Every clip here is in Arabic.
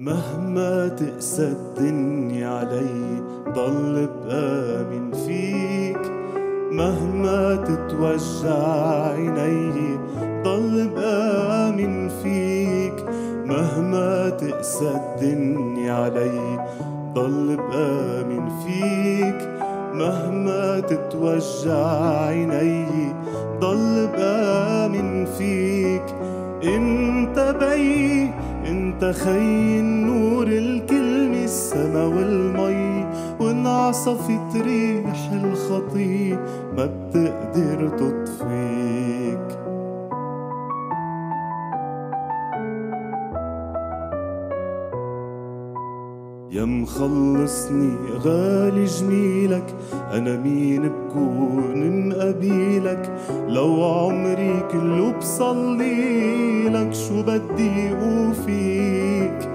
مهما تقسى الدنيا علي ضل بآمن فيك. مهما تتوجع عيني ضل بآمن فيك. مهما تقسى الدنيا علي ضل بآمن فيك. مهما تتوجع عيني ضل بآمن فيك. بي انت خي النور الكلمة السما والمي وانعصفت ريح الخطي ما بتقدر تطفيك يا مخلصني غالي جميلك أنا مين بكون مقابيلك لو عمري كله بصلي لك شو بدي أوفيك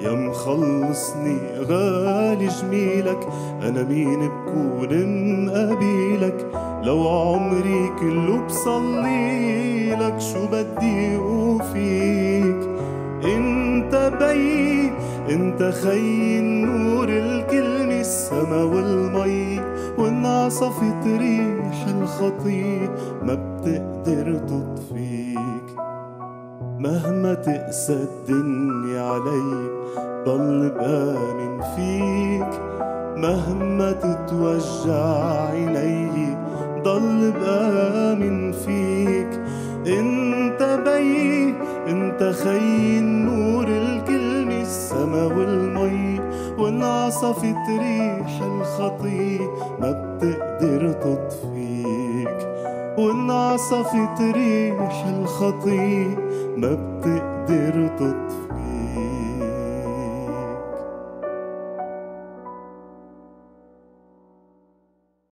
يا مخلصني غالي جميلك أنا مين بكون مقابيلك لو عمري كله بصلي لك شو بدي أوفيك انت خي النور الكلمة السما والمي وانعصفت ريح الخطي. ما بتقدر تطفيك مهما تقسى الدنيا علي ضل بآمن فيك. مهما تتوجع عيني ضل بآمن فيك. انت بي انت خي النور وانعصفت ريح الخطي ما بتقدر تطفيك. وانعصفت ريح الخطي ما بتقدر تطفيك.